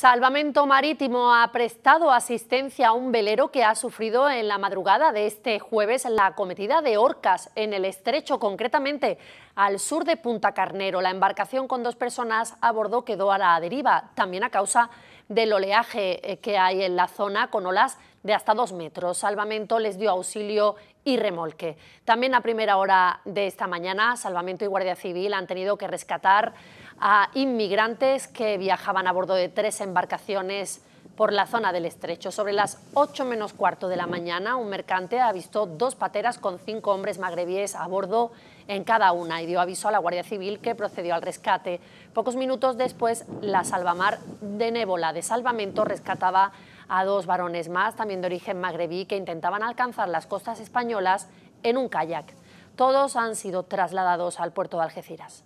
Salvamento Marítimo ha prestado asistencia a un velero que ha sufrido en la madrugada de este jueves la cometida de orcas en el estrecho, concretamente al sur de Punta Carnero. La embarcación con dos personas a bordo quedó a la deriva, también a causa del oleaje eh, que hay en la zona con olas de hasta dos metros. Salvamento les dio auxilio y remolque. También a primera hora de esta mañana, Salvamento y Guardia Civil han tenido que rescatar a inmigrantes que viajaban a bordo de tres embarcaciones por la zona del estrecho. Sobre las 8 menos cuarto de la mañana, un mercante ha visto dos pateras con cinco hombres magrebíes a bordo en cada una y dio aviso a la Guardia Civil que procedió al rescate. Pocos minutos después, la salvamar de Nébola de Salvamento rescataba a dos varones más, también de origen magrebí, que intentaban alcanzar las costas españolas en un kayak. Todos han sido trasladados al puerto de Algeciras.